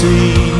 see.